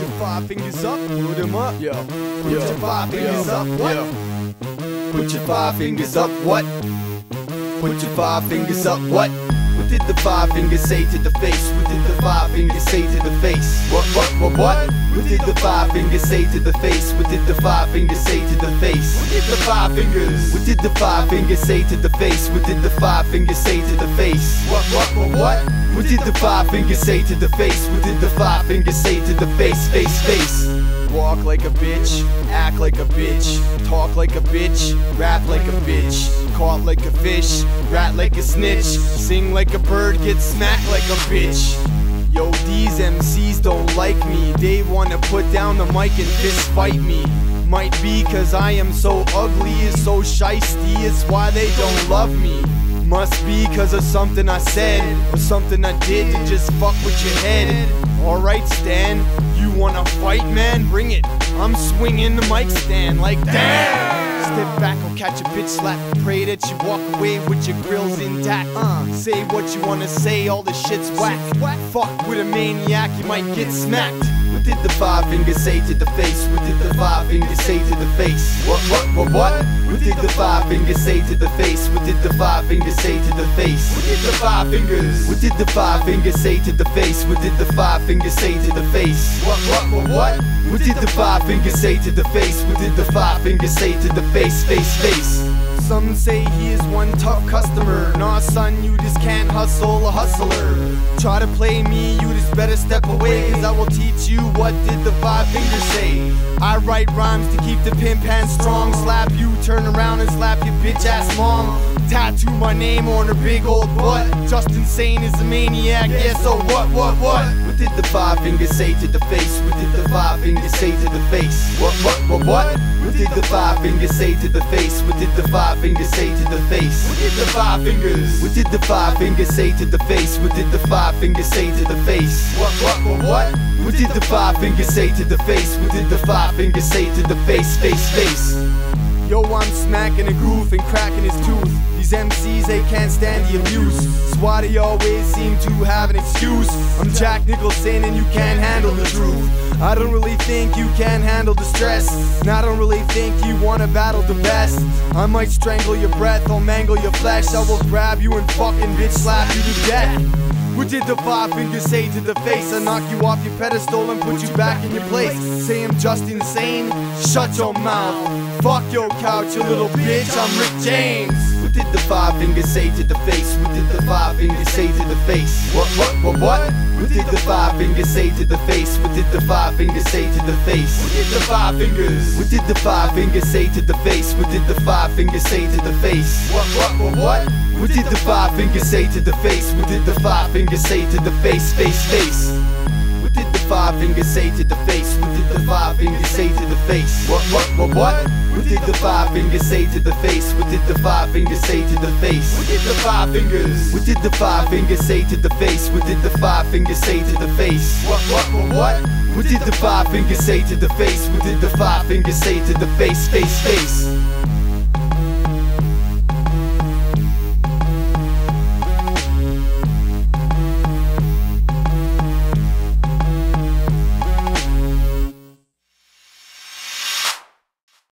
your five fingers up, put them up. Yo, Put your five fingers up, what? Put your five fingers up, what? Put your five fingers up, what? What did the five fingers say to the face? What did the five fingers say to the face? What, what, what, what? What did the five fingers say to the face? What did the five fingers say to the face? What did the five fingers? What did the five fingers say to the face? What did the five fingers say to the face? What, what, what, what? What did the five fingers say to the face? What did the five fingers say to the face? Face, face. Walk like a bitch, act like a bitch, talk like a bitch, rap like a bitch, caught like a fish, rat like a snitch, sing like a bird, get smacked like a bitch. Yo, these MCs don't like me, they wanna put down the mic and fist fight me. Might be cause I am so ugly, is so shisty, it's why they don't love me. Must be cause of something I said or something I did to just fuck with your head. Alright, Stan, you wanna fight, man? Bring it. I'm swinging the mic stand like damn. Step back, I'll catch a bitch slap. Pray that you walk away with your grills intact. Uh, say what you wanna say, all the shit's whack. Fuck with a maniac, you might get smacked. Did the five fingers say to the face? What did the five fingers say to the face? What, what, what, what? What did the five fingers say to the face? What did the five fingers say to the face? What did the five fingers? What did the five fingers say to the face? What did the five fingers say to the face? What, what, what, what? What did the five fingers say to the face? What did the five fingers say to the face? Face, face. Some say he is one tough customer. Nah, son, you just can't hustle a hustler. Try to play me, you just better step away. Cause I will teach you what did the five fingers say. I write rhymes to keep the pimp hand strong. Slap you, turn around and slap your bitch ass mom. Tattoo my name on her big old butt. Justinsane is a maniac, yeah, so what, what, what? What did the five fingers say to the face? What did the five fingers say to the face? What, what, what, what? What did the five fingers say to the face? What did the five fingers say to the face? What did the five fingers? What did the five fingers say to the face? What did the five fingers say to the face? What, what, what, what? What did the five fingers say to the face? What did the five fingers say to the face? Face, face. Yo, I'm smacking and cracking his. These MCs, they can't stand the abuse. That's why they always seem to have an excuse. I'm Jack Nicholson and you can't handle the truth. I don't really think you can handle the stress. And I don't really think you wanna battle the best. I might strangle your breath, I'll mangle your flesh. I will grab you and fucking bitch slap you to death. What did the five fingers say to the face? I knock you off your pedestal and put you back in your place. Say I'm just insane? Shut your mouth. Fuck your couch, you little bitch. I'm Rick James. What did the five fingers say to the face? What did the five fingers say to the face? What, what, what, what? What did the five fingers say to the face? What did the five fingers say to the face? What did the five fingers? What did the five fingers say to the face? What did the five fingers say to the face? What, what, what, what? What did the five fingers say to the face? What did the five fingers say to the face? Face, face. Five fingers say to the face? What did the five fingers say to the face? What, what, what, what? What did the five fingers say to the face? What did the five fingers say to the face? What did the five fingers? What did the five fingers say to the face? What did the five fingers say to the face? What, what, what, what? What did the five fingers say to the face? What did the five fingers say to the face? Face, face.